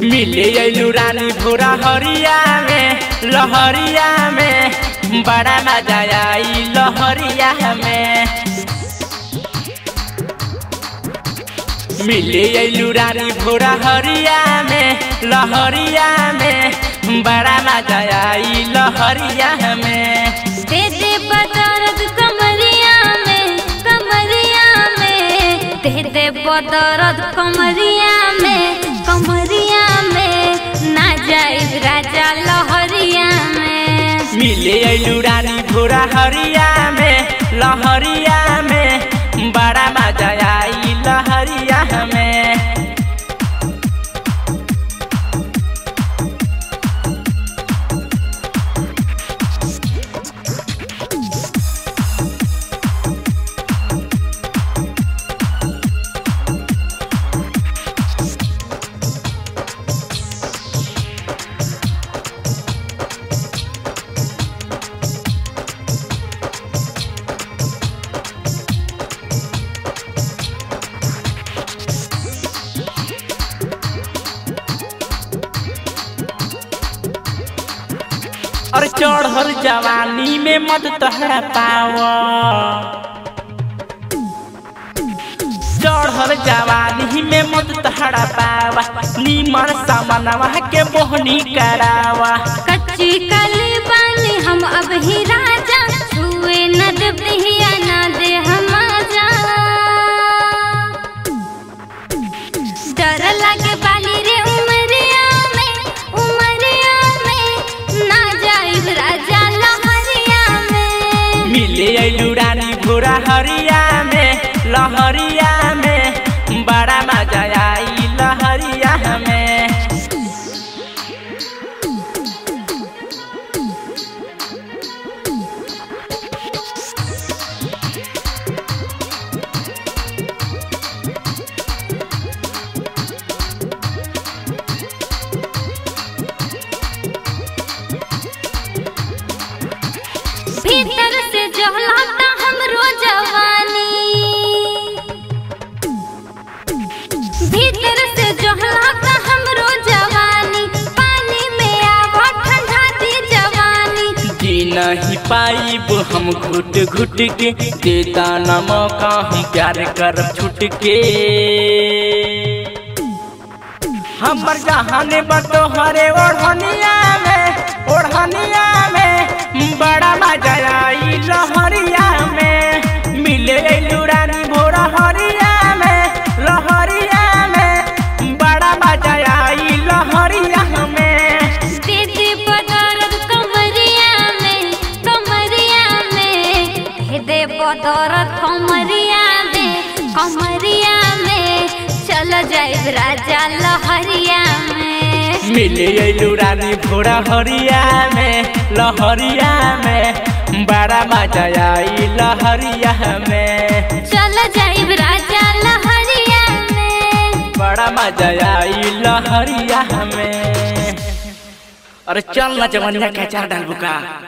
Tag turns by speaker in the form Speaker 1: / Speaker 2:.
Speaker 1: मिले अलू रानी भोरा हरिया में, लहरिया में, बड़ा मज़ा आई लहरिया में। मिले अलू रानी भोरा हरिया में, लहरिया में, बड़ा मज़ा आई लहरिया में।
Speaker 2: बदरद कमरिया में कमरिया में, ना जाए राजा लहरिया में।
Speaker 1: मिले अइलू रानी भोरा हरिया में और चढ़ल जवानी में मत तहरा पावा। हर जवानी में मत तहरा पावा। नीमर सामनवा के मोहनी करावा।
Speaker 2: कच्ची कली बानी हम अब ही
Speaker 1: भोरा नहीं पाइब हम घुट घुट के देता न मौका हम प्यार कर छुट के। हमर जहाने बतो हरे ओढ़निया में ओढ़निया में बड़ा मज़ा आई लहरिया
Speaker 2: दे दे कमरिया में कमरिया में चल जाए राजा लहरिया में।
Speaker 1: मिले रानी भोरा हरिया में लहरिया में बड़ा मज़ा आई लहरिया में।
Speaker 2: चल जाए राजा लहरिया में।
Speaker 1: बड़ा मज़ा आई लहरिया में। अरे चल ना जवनिया के चार डाल बुका